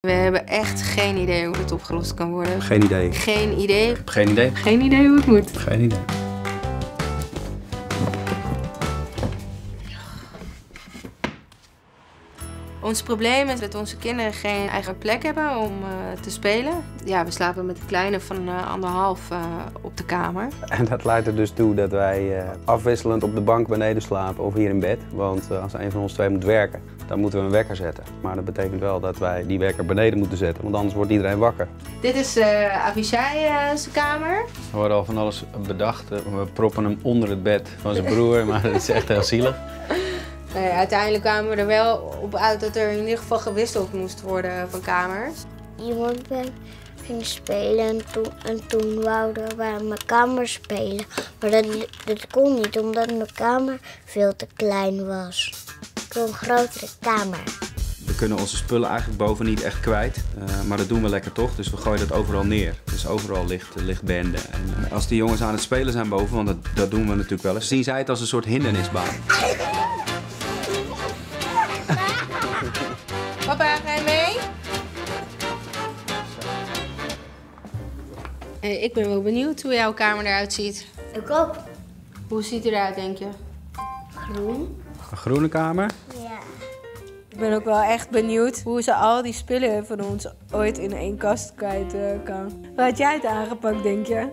We hebben echt geen idee hoe het opgelost kan worden. Geen idee. Geen idee. Geen idee. Geen idee hoe het moet. Geen idee. Ons probleem is dat onze kinderen geen eigen plek hebben om eh, te spelen. Ja, we slapen met de kleine van eh, anderhalf eh, op de kamer. En dat leidt er dus toe dat wij eh, afwisselend op de bank beneden slapen of hier in bed. Want als een van ons twee moet werken, dan moeten we een wekker zetten. Maar dat betekent wel dat wij die wekker beneden moeten zetten, want anders wordt iedereen wakker. Dit is uh, Avishai's kamer. We worden al van alles bedacht. We proppen hem onder het bed van zijn broer, maar dat is echt heel zielig. Nee, uiteindelijk kwamen we er wel op uit dat er in ieder geval gewisseld moest worden van kamers. Iemand ben ging spelen en toen, en toen wouden we aan mijn kamer spelen. Maar dat, dat kon niet omdat mijn kamer veel te klein was. Ik wil een grotere kamer. We kunnen onze spullen eigenlijk boven niet echt kwijt, uh, maar dat doen we lekker toch. Dus we gooien dat overal neer. Dus overal ligt, ligt bende. En uh, als die jongens aan het spelen zijn boven, want dat, dat doen we natuurlijk wel eens, zien zij het als een soort hindernisbaan. Papa, ga je mee? Hey, ik ben wel benieuwd hoe jouw kamer eruit ziet. Ik ook. Hoe ziet het eruit, denk je? Groen? Een groene kamer? Ja. Ik ben ook wel echt benieuwd hoe ze al die spullen van ons ooit in één kast kwijt uh, kan. Hoe had jij het aangepakt, denk je?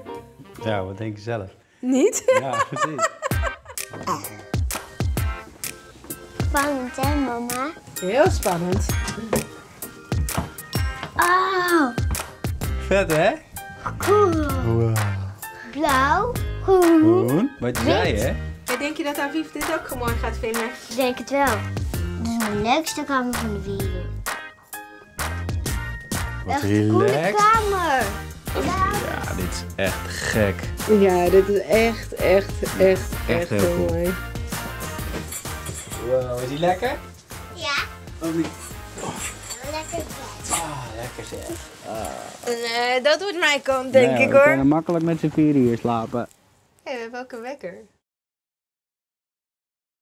Ja, wat denk je zelf? Niet? Ja, precies. Spannend, hè, mama? Heel spannend. Oh, Vet, hè? cool. Wow. Blauw, groen. Groen. Wat je zei, hè? Ja, denk je dat Aviv dit ook gewoon mooi gaat vinden? Ik denk het wel. Dit is mijn leukste kamer van de wereld. Wat Echt een coole relaxed. kamer. Ja. Ja, dit is echt gek. Ja, dit is echt, echt, echt, Echt heel cool. mooi. Wow, is die lekker? Ja. Of niet? Lekker vet. Ah, lekker zeg. Nee, dat doet mijn kant, denk ik we hoor. kunnen makkelijk met z'n vieren hier slapen. Hé, we hebben ook een wekker.